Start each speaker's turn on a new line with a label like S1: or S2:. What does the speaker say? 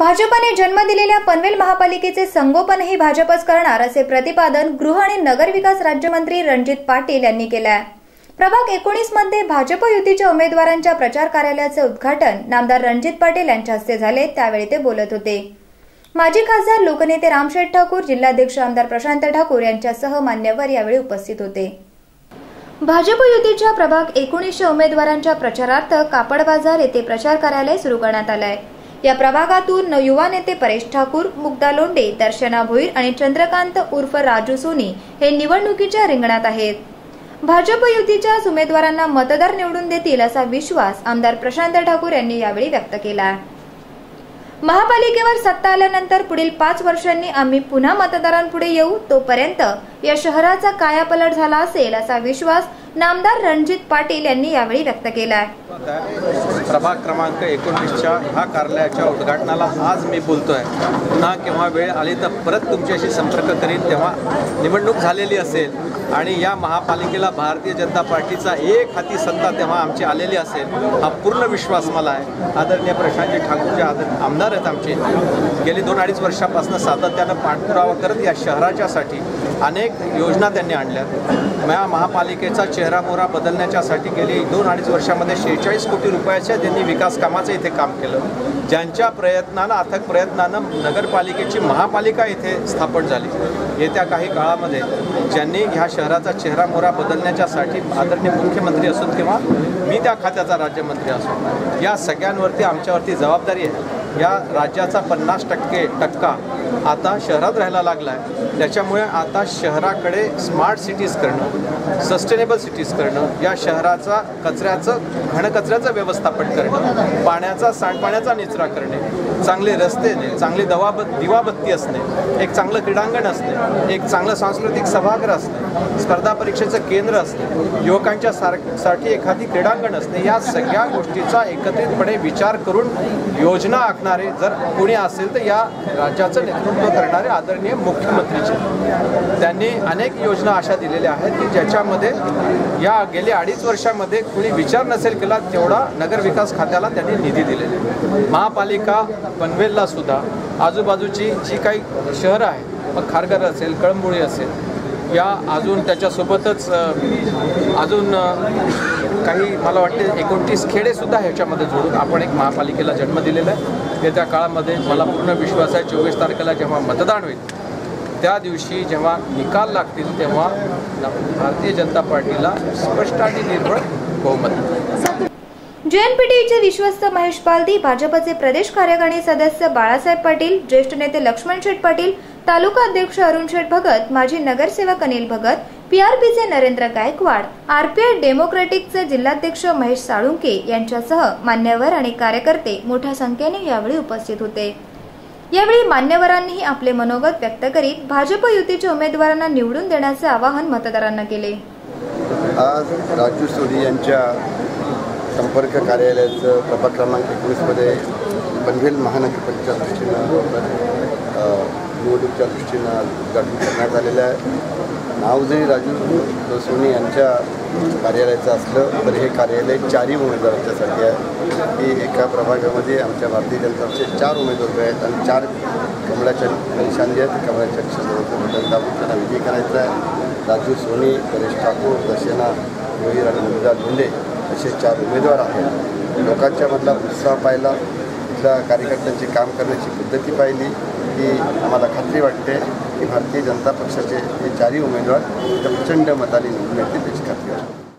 S1: भाजपने जन्म दिलेल्या पनवेल महापालिकेचे संगोपनही भाजपच करणार असे प्रतिपादन गृह आणि नगरविकास राज्यमंत्री रणजित पाटील यांनी केलं आहे प्रभाग एकोणीसमध्ये भाजप युतीच्या उमेदवारांच्या प्रचार कार्यालयाचे उद्घाटन नामदार रणजित पाटील यांच्या हस्ते झाले त्यावेळी ते बोलत होते. माजी खासदार लोकनेते रामशेठ ठाकूर जिल्हाध्यक्ष आमदार प्रशांत ठाकूर यांच्यासह मान्यवर यावेळी उपस्थित होते. भाजप युतीच्या प्रभाग एकोणीसशे उमेदवारांच्या प्रचारार्थ कापड बाजार येथे प्रचार कार्यालय सुरू करण्यात आलं आहे या प्रभागातून युवा नेते परेश ठाकूर मुग्धा लोंडे दर्शना भोईर आणि चंद्रकांत उर्फ राजू सोनी हे निवडणुकीच्या रिंगणात आहेत. भाजप युतीच्या उमेदवारांना मतदार निवडून देतील असा विश्वास आमदार प्रशांत ठाकूर यांनी यावेळी व्यक्त केला. महापालिकेवर सत्ता आल्यानंतर पुढील पाच वर्षांनी आम्ही पुन्हा मतदारांपुढे येऊ तोपर्यंत या शहराचा कायापलट झाला असेल असा विश्वास नामदार रणजित पाटील यांनी यावेळी व्यक्त केला
S2: प्रभाग क्रमांक एकोणीसच्या ह्या कार्यालयाच्या उद्घाटनाला आज मी बोलतोय. पुन्हा केव्हा वेळ आली तर परत तुमच्याशी संपर्क करीन तेव्हा निवडणूक झालेली असेल आणि या महापालिकेला भारतीय जनता पार्टीचा एक हाती सत्ता तेव्हा आमची आलेली असेल हा पूर्ण विश्वास मला आहे. आदरणीय प्रशांतजी ठाकूरचे आदर आमदार आहेत आमचे. गेली दोन अडीच वर्षापासून सातत्यानं पाठपुरावा करत या शहराच्यासाठी अनेक योजना त्यांनी आणल्या या महापालिकेचा चेहरा मोहरा बदलण्याच्यासाठी गेली दोन अडीच वर्षामध्ये शेहेचाळीस कोटी रुपयाच्या त्यांनी विकास कामाचं इथे काम केलं. ज्यांच्या प्रयत्नानं अथक प्रयत्नानं नगरपालिकेची महापालिका इथे स्थापन झाली. येत्या काही काळामध्ये ज्यांनी ह्या शहराचा चेहरा मोहरा बदलण्याच्यासाठी आदरणीय मुख्यमंत्री असून किंवा मी त्या खात्याचा राज्यमंत्री असो या सगळ्यांवरती आमच्यावरती जबाबदारी आहे. या राज्याचा पन्नास टक्के टक्का आता शहरात राहायला लागला आहे त्याच्यामुळे आता शहराकडे स्मार्ट सिटीज करणं सस्टेनेबल सिटीज करणं या शहराचा कचऱ्याचं घणकचऱ्याचं व्यवस्थापन करणं पाण्याचा सांडपाण्याचा निचरा करणे चांगले रस्ते चांगली दवाब दिवाबत्ती असणे एक चांगलं क्रीडांगण असणे एक चांगलं सांस्कृतिक सभागृह असणे स्पर्धा परीक्षेचं केंद्र असणे युवकांच्या सारसाठी एखादी क्रीडांगण असणे या सगळ्या गोष्टीचा एकत्रितपणे विचार करून योजना आखणारे जर कोणी असेल तर या राज्याचं नेतृत्व करणारे आदरणीय मुख्यमंत्रीचे त्यांनी अनेक योजना अशा दिलेल्या आहेत की ज्याच्यामध्ये या गेल्या अडीच वर्षामध्ये कुणी विचार नसेल केला तेवढा नगरविकास खात्याला त्यांनी निधी दिलेला आहे. महापालिका पनवेलला सुद्धा आजूबाजूची जी काही शहरं आहेत मग खारघर असेल कळंबोळी असेल या अजून त्याच्यासोबतच अजून काही मला वाटते एकोणतीस खेडेसुद्धा ह्याच्यामध्ये जोडून आपण एक महापालिकेला जन्म दिलेला आहे. येत्या काळामध्ये मला पूर्ण विश्वास आहे चोवीस तारखेला जेव्हा मतदान होईल त्या दिवशी जेव्हा निकाल लागतील तेव्हा भारतीय जनता पार्टीला स्पष्ट आणि निर्भळ बहुमत.
S1: जेएनपीटीचे विश्वस्त महेश पालदी भाजपचे प्रदेश कार्यकारिणी सदस्य बाळासाहेब पाटील ज्येष्ठ नेते लक्ष्मण शेठ पाटील तालुका अध्यक्ष अरुण शेठ भगत माजी नगरसेवक अनिल भगत पीआरपीचे नरेंद्र गायकवाड आरपीआय डेमोक्रॅटिकचे जिल्हाध्यक्ष महेश साळुंके यांच्यासह मान्यवर आणि कार्यकर्ते मोठ्या संख्येने यावेळी उपस्थित होते. यावेळी मान्यवरांनीही आपले मनोगत व्यक्त करीत भाजप युतीच्या उमेदवारांना निवडून देण्याचे आवाहन मतदारांना केले.
S3: आज राजू सोनी यांच्या संपर्क कार्यालयाचं प्रभाग क्रमांक एकोणीसमध्ये पनवेल महानगरपालिकेच्या दृष्टीनं निवडणुकीच्या दृष्टीनं उद्घाटन करण्यात आलेलं आहे. नाव जरी राजू सोनी यांच्या कार्यालयाचं असलं तरी हे कार्यालय चारही उमेदवारांच्यासाठी आहे. की एका प्रभागामध्ये आमच्या भारतीय जनता पक्षाचे चार उमेदवार आहेत आणि चार कमळाच्या निशांनी आहेत. कमळाच्या क्षेत्रावरचं बटन दाबून त्यांना विजय करायचा आहे. राजू सोनी गणेश ठाकूर दशेना मोहीर आणि मुलगा धुंडे असे चार उमेदवार आहेत. लोकांच्या मधला उत्साह पाहिला इथल्या कार्यकर्त्यांची काम करण्याची पद्धती पाहिली की आम्हाला खात्री वाटते की भारतीय जनता पक्षाचे हे चारही उमेदवार प्रचंड मताने निवडून येतील त्याची खात्री वाटते.